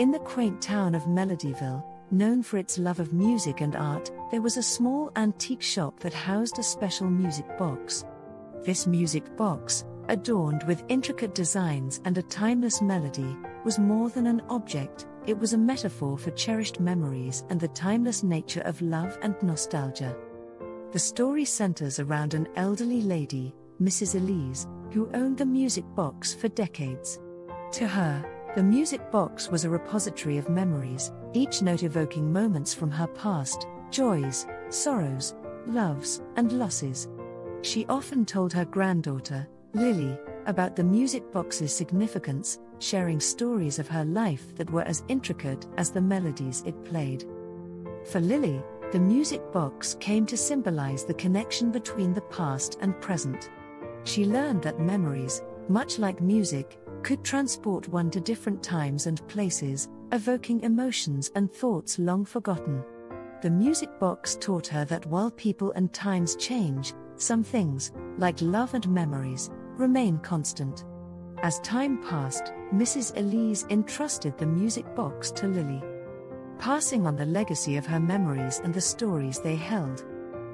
In the quaint town of Melodyville, known for its love of music and art, there was a small antique shop that housed a special music box. This music box, adorned with intricate designs and a timeless melody, was more than an object, it was a metaphor for cherished memories and the timeless nature of love and nostalgia. The story centers around an elderly lady, Mrs. Elise, who owned the music box for decades. To her, the music box was a repository of memories, each note evoking moments from her past joys, sorrows, loves, and losses. She often told her granddaughter, Lily, about the music box's significance, sharing stories of her life that were as intricate as the melodies it played. For Lily, the music box came to symbolize the connection between the past and present. She learned that memories, much like music, could transport one to different times and places, evoking emotions and thoughts long forgotten. The music box taught her that while people and times change, some things, like love and memories, remain constant. As time passed, Mrs. Elise entrusted the music box to Lily, passing on the legacy of her memories and the stories they held.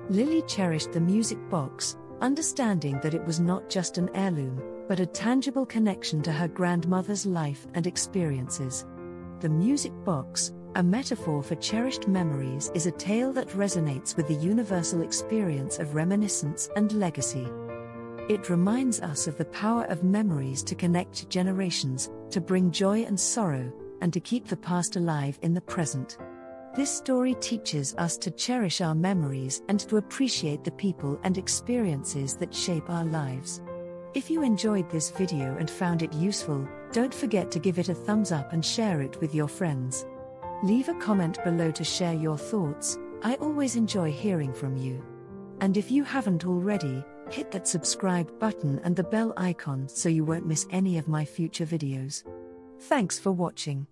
Lily cherished the music box, understanding that it was not just an heirloom, but a tangible connection to her grandmother's life and experiences. The music box, a metaphor for cherished memories, is a tale that resonates with the universal experience of reminiscence and legacy. It reminds us of the power of memories to connect generations, to bring joy and sorrow, and to keep the past alive in the present. This story teaches us to cherish our memories and to appreciate the people and experiences that shape our lives. If you enjoyed this video and found it useful, don't forget to give it a thumbs up and share it with your friends. Leave a comment below to share your thoughts, I always enjoy hearing from you. And if you haven't already, hit that subscribe button and the bell icon so you won't miss any of my future videos. Thanks for watching.